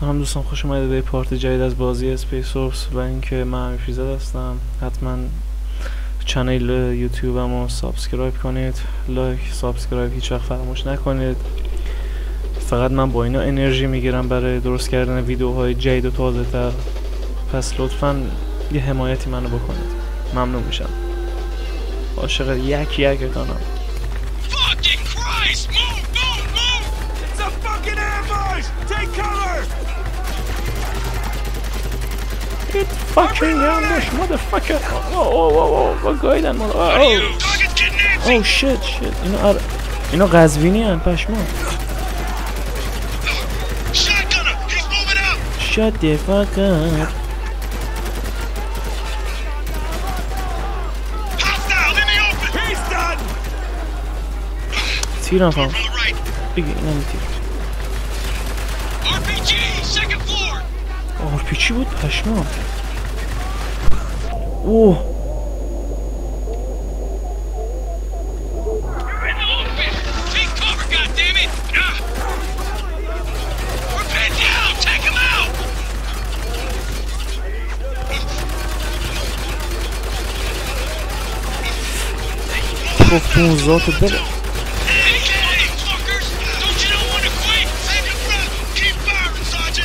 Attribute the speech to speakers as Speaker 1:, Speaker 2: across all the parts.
Speaker 1: سلام دوستان خوش اومدید به پارت جدید از بازی اسپیس سورس و اینکه من امیرفیزاد هستم. حتما چنل یوتیوبم رو سابسکرایب کنید. لایک سابسکرایب هیچ وقت فراموش نکنید. فقط من با اینا انرژی می‌گیرم برای درست کردن ویدیوهای جدید و تازه تر. پس لطفا یه حمایتی منو بکنید. ممنون میشم. عاشق یک یکتانم
Speaker 2: Fucking Christ!
Speaker 1: Get fucking ambush motherfucker oh oh oh oh what گایدن mother- oh, oh.
Speaker 2: Target's getting antsy!
Speaker 1: Oh shit shit اینا ار... اینا قزوینی هن پشما
Speaker 2: Shotgunner! He's moving out!
Speaker 1: Shut the fuck up
Speaker 2: Hostile in the open! He's done!
Speaker 1: تیرم فهم
Speaker 2: On the right.
Speaker 1: بگی اینم تیر
Speaker 2: ты чего тошно? О! Çok uzatı böyle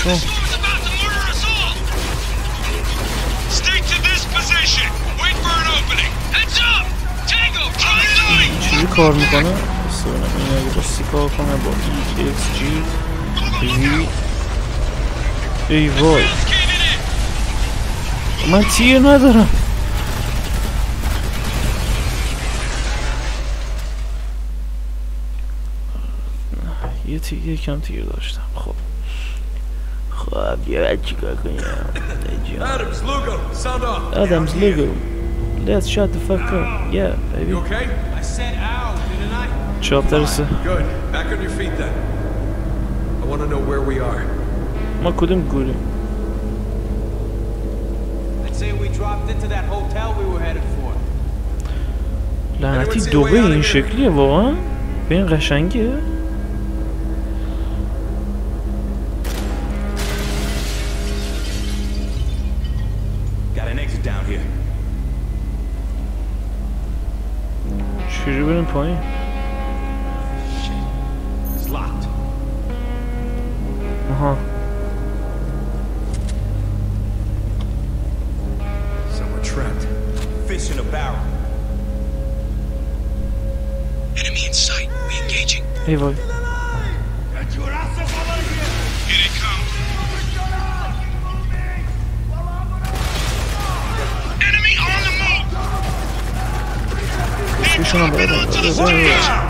Speaker 1: چجوری کار می‌کنه ببینم این اگه راستی کار کنه با EXG V ای وای! من تیر ندارم یه تیر یکم تیر داشتم. خب. خب یه چیکار کنیم جان.
Speaker 3: Adams, Lugo, sound off.
Speaker 1: Adams Lego Let's shut the fuck up Yeah baby
Speaker 3: You okay?
Speaker 2: I said ow, didn't I?
Speaker 1: Chapter ise
Speaker 3: Good. Back on your feet then. I want to know where we are.
Speaker 1: ما کدوم گوریم
Speaker 4: I'd say we dropped into that hotel we were headed for.
Speaker 1: لعنتی دوبه این شکلیه واقعا به این قشنگه been playing? Shit.
Speaker 2: It's locked.
Speaker 1: Uh
Speaker 3: huh. Somewhere trapped.
Speaker 2: Fish in a barrel. Enemy in sight. We engaging.
Speaker 1: Hey, boy.
Speaker 2: Dropping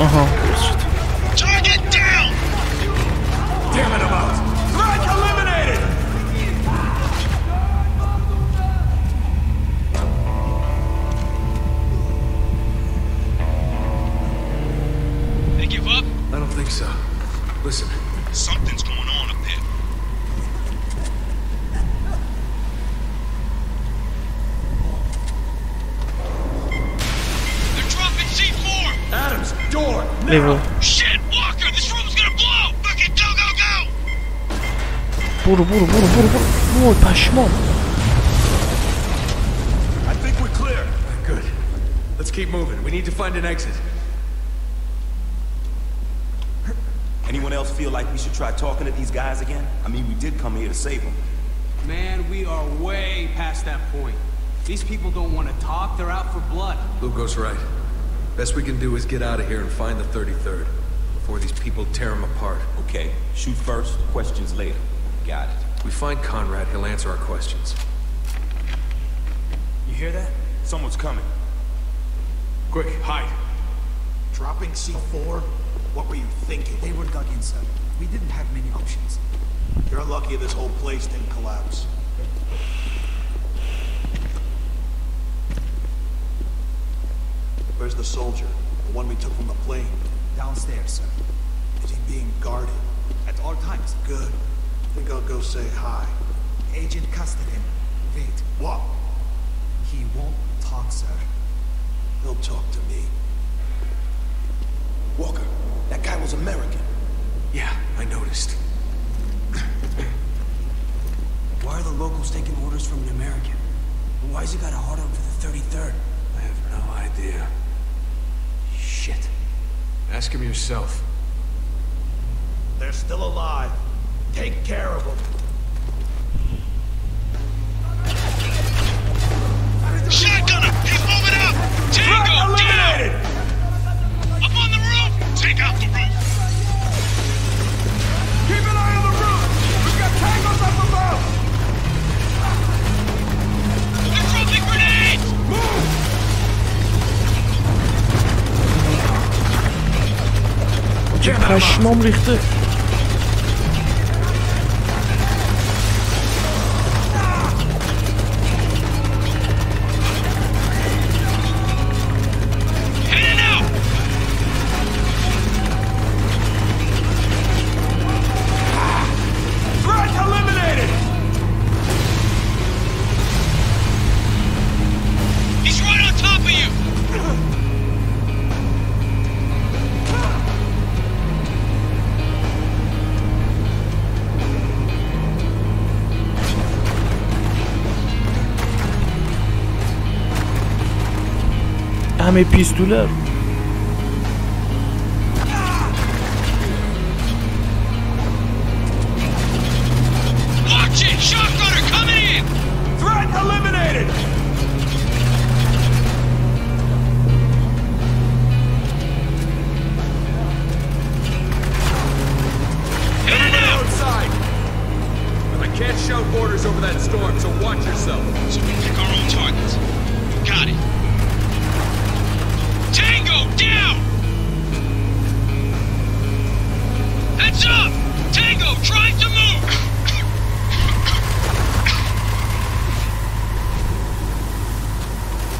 Speaker 1: Uh huh.
Speaker 2: Shit, Walker, this room's gonna blow! Fucking go, go, go!
Speaker 1: Buru, buru, buru, buru, buru. Mój pashmom.
Speaker 3: I think we're clear. Good. Let's keep moving. We need to find an exit.
Speaker 5: Anyone else feel like we should try talking to these guys again? I mean, we did come here to save them.
Speaker 4: Man, we are way past that point. These people don't want to talk, they're out for blood.
Speaker 3: Lugo's right. Best we can do is get out of here and find the 33rd before these people tear them apart.
Speaker 5: Okay, shoot first, questions later. Got it.
Speaker 3: We find Conrad, he'll answer our questions.
Speaker 5: You hear that? Someone's coming.
Speaker 3: Quick, hide.
Speaker 6: Dropping C4? What were you thinking?
Speaker 7: They were dug in, sir. We didn't have many options.
Speaker 6: You're lucky this whole place didn't collapse. Where's the soldier? The one we took from the plane?
Speaker 7: Downstairs, sir.
Speaker 6: Is he being guarded?
Speaker 7: At all times.
Speaker 6: Good. I think I'll go say hi.
Speaker 7: Agent custody him. Wait.
Speaker 6: What?
Speaker 7: He won't talk, sir.
Speaker 6: He'll talk to me.
Speaker 5: Walker, that guy was American.
Speaker 3: Yeah, I noticed.
Speaker 8: Why are the locals taking orders from an American? And why's he got a hard on for the 33rd?
Speaker 3: I have no idea.
Speaker 8: Shit.
Speaker 3: Ask him yourself.
Speaker 6: They're still alive. Take care of them.
Speaker 2: Shotgunner! He's moving up! Tango, down! Up on the roof! Take out the roof!
Speaker 1: geen snam
Speaker 2: richten. Out!
Speaker 3: Outside! I can't shout orders over that storm, so watch yourself.
Speaker 2: So we pick our own targets. Got it. Tango, down! Heads up! Tango, trying to move!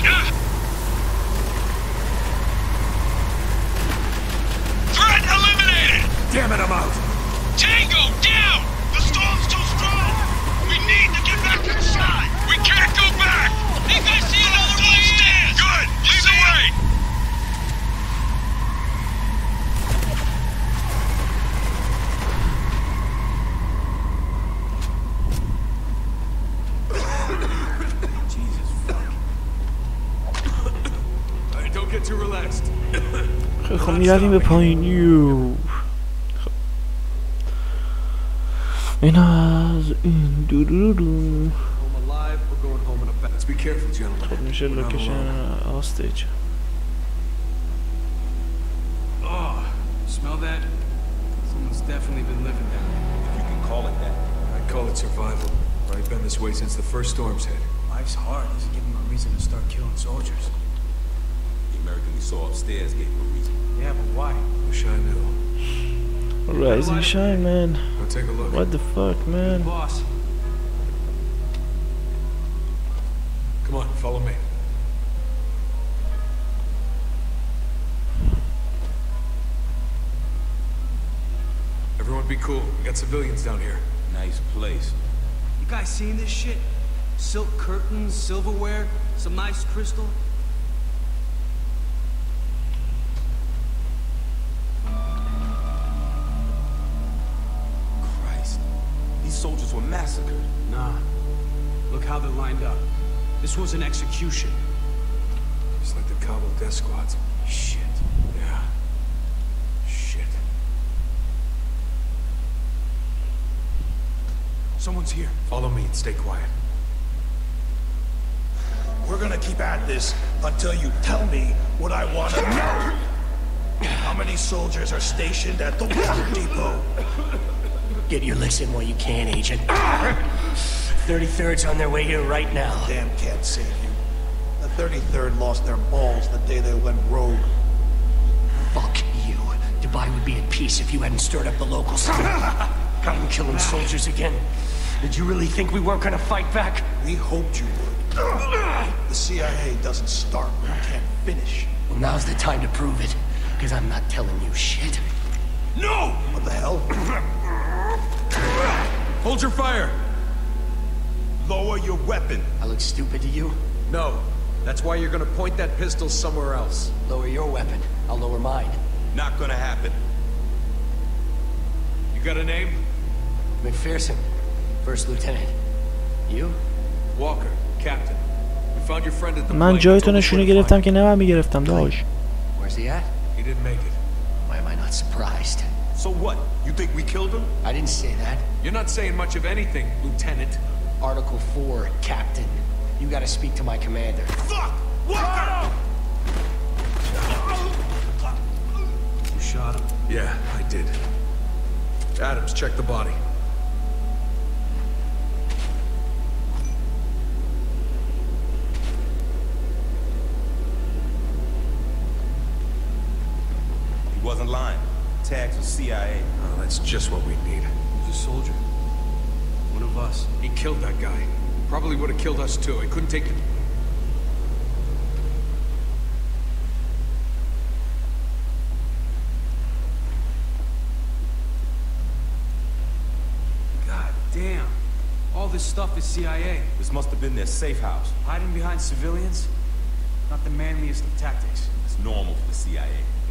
Speaker 2: Ah! Threat eliminated!
Speaker 3: Damn it, I'm
Speaker 2: Jari me playing you. And us in
Speaker 1: doo doo doo.
Speaker 3: Home alive or going home in a bats. Be careful, gentlemen. Podniesie
Speaker 1: location hostage.
Speaker 4: Oh, ah, smell that? Someone's definitely been living there.
Speaker 5: If you can call it that.
Speaker 3: I call it survival. I've been this way since the first storm's hit.
Speaker 7: Life's hard. Doesn't giving them a reason to start killing soldiers.
Speaker 5: The American we saw upstairs gave him a reason.
Speaker 7: Yeah, but why?
Speaker 3: Wish I knew.
Speaker 1: Rising shine man
Speaker 3: Go take a look.
Speaker 1: What the fuck man
Speaker 4: Boss,
Speaker 3: Come on, follow me. Everyone be cool. We got civilians down here.
Speaker 5: Nice place.
Speaker 4: you guys seen this shit? Silk curtains, silverware, some nice crystal. Nah. Look how they're lined up. This was an execution.
Speaker 3: Just like the Kabul death squads.
Speaker 4: Shit.
Speaker 3: Yeah. Shit.
Speaker 4: Someone's here.
Speaker 3: Follow me and stay quiet.
Speaker 6: We're gonna keep at this until you tell me what I want to know. How many soldiers are stationed at the water depot?
Speaker 8: Get your licks in while you can, Agent. 33rd's on their way here right now.
Speaker 6: Damn can't save you. The 33rd lost their balls the day they went rogue.
Speaker 8: Fuck you. Dubai would be at peace if you hadn't stirred up the locals. Got them killing soldiers again. Did you really think we weren't gonna fight back?
Speaker 6: We hoped you would. The CIA doesn't start when it can't finish.
Speaker 8: Well, now's the time to prove it. Because I'm not telling you shit.
Speaker 6: No! What the hell?
Speaker 3: Hold your fire!
Speaker 5: Lower your weapon.
Speaker 8: I look stupid to you?
Speaker 3: No. That's why you're gonna point that pistol somewhere else.
Speaker 8: Lower your weapon. I'll lower mine.
Speaker 5: Not gonna happen.
Speaker 3: You got a name?
Speaker 8: McPherson, First Lieutenant. You?
Speaker 3: Walker, Captain. We found your friend at the
Speaker 1: من
Speaker 3: plane.
Speaker 1: جای
Speaker 3: Told
Speaker 1: تو
Speaker 3: us where
Speaker 1: نشونه
Speaker 3: to find
Speaker 1: گرفتم
Speaker 3: him.
Speaker 1: که نباید میگرفتم داش
Speaker 8: Where's he at?
Speaker 3: He didn't make it.
Speaker 8: Why am I not surprised?
Speaker 5: So what? You think we killed him?
Speaker 8: I didn't say that.
Speaker 3: You're not saying much of anything, Lieutenant.
Speaker 8: Article 4, Captain. You gotta speak to my commander.
Speaker 6: Fuck! Walker!
Speaker 4: You shot him.
Speaker 3: Yeah, I did. Adams, check the body.
Speaker 5: He wasn't lying. Tags was CIA.
Speaker 3: Oh, that's just what we need.
Speaker 4: He was a soldier. One of us.
Speaker 3: He killed that guy. Probably would have killed us too. He couldn't take the...
Speaker 4: God damn. All this stuff is CIA.
Speaker 5: This must have been their safe house.
Speaker 4: Hiding behind civilians? Not the manliest of tactics.
Speaker 5: It's normal for the CIA.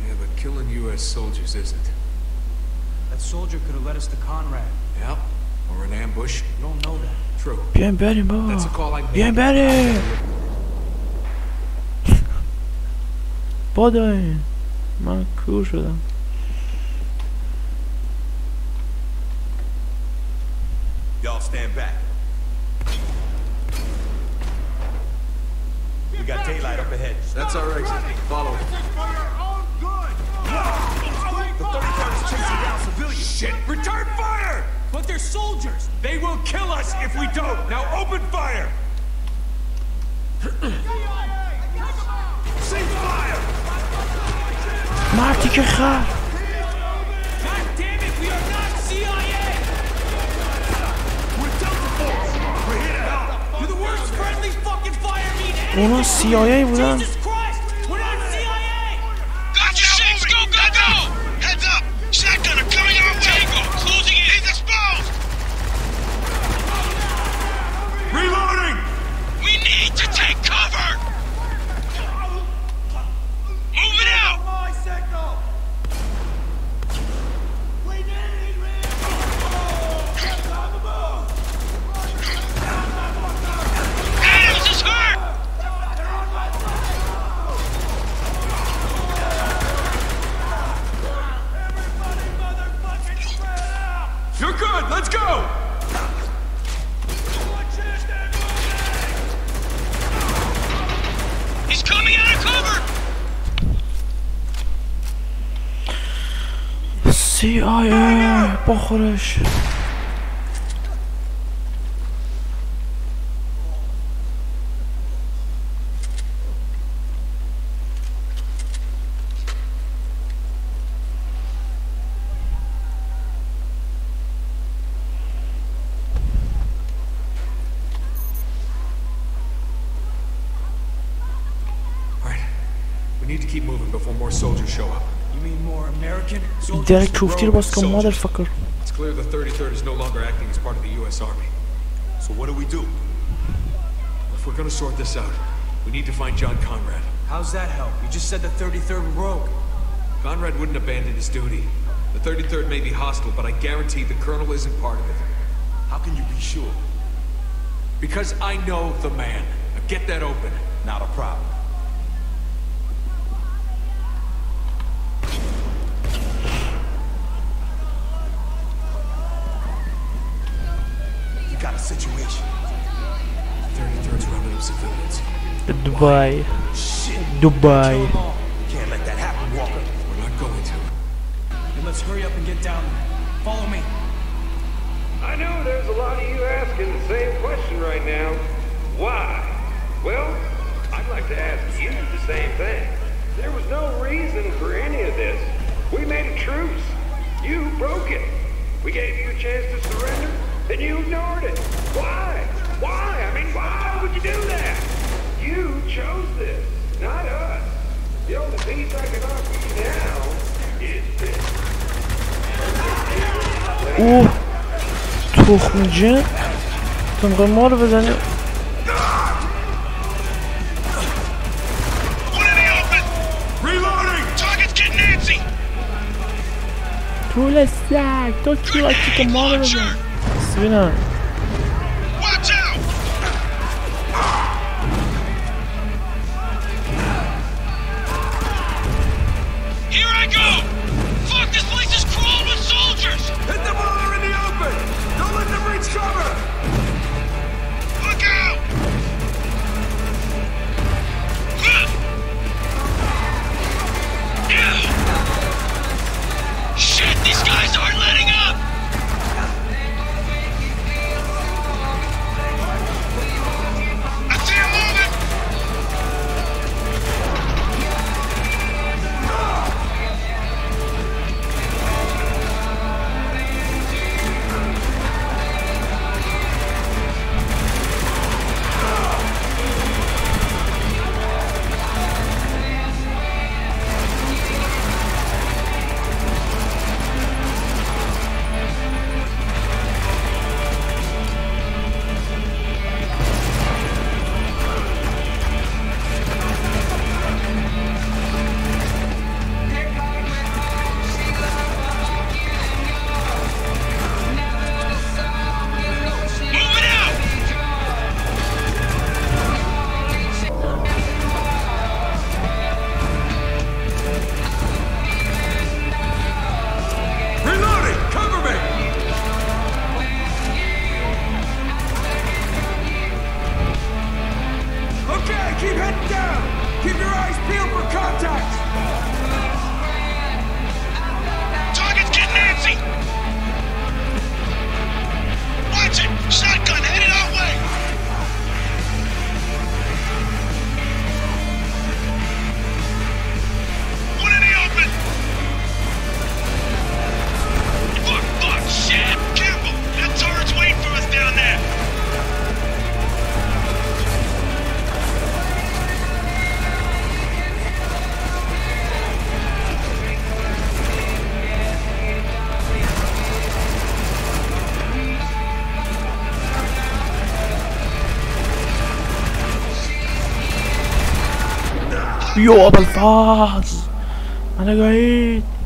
Speaker 3: Yeah, but killing U.S. soldiers isn't.
Speaker 4: That soldier could have led us to Conrad.
Speaker 3: Yep. Or an ambush.
Speaker 4: You don't know that.
Speaker 3: True.
Speaker 1: Bien Betty, Mo.
Speaker 3: That's a call
Speaker 1: like Bien Betty. Podaj. Ma kurze.
Speaker 5: Y'all stand back. We got daylight up ahead.
Speaker 3: That's our exit. Follow it. shit! Return fire!
Speaker 4: But they're soldiers!
Speaker 3: They will kill us if we don't! Now open fire! Sing fire!
Speaker 1: Maak!
Speaker 4: God damn it, we are not CIA!
Speaker 6: We're Delta Force! We're here!
Speaker 4: You're the worst friendly fucking fire! We're not CIA,
Speaker 2: we're not...
Speaker 3: Daje.
Speaker 2: We need to
Speaker 3: keep moving before more soldiers show up.
Speaker 7: American
Speaker 1: Derek Truth
Speaker 3: was
Speaker 1: a motherfucker.
Speaker 3: It's clear the 33rd is no longer acting as part of the U.S. Army.
Speaker 5: So what do we do?
Speaker 3: If we're gonna sort this out, we need to find John Conrad.
Speaker 7: How's that help? You just said the 33rd were rogue.
Speaker 3: Conrad wouldn't abandon his duty. The 33rd may be hostile, but I guarantee the Colonel isn't part of it.
Speaker 5: How can you be sure?
Speaker 3: Because I know the man. Now get that open.
Speaker 5: Not a problem.
Speaker 7: Dubai. Dubai.
Speaker 5: Can't let that happen, Walker.
Speaker 3: We're not going to.
Speaker 7: Then let's hurry up and get down. Follow me.
Speaker 9: I know there's a lot of you asking the same question right now. Why? Well, I'd like to ask you the same thing. There was no reason for any of this. We made a truce. You broke it. We gave you a chance to surrender, and you ignored it. Why? Why? I mean, why would you do that? You chose this, not us. The only peace I can offer you now is this.
Speaker 1: Pull a don't you
Speaker 2: like chicken monitor? Swina. Go. Fuck, this place is crawling with soldiers.
Speaker 3: Hit them open!
Speaker 2: yo, Balthas! Ano guys?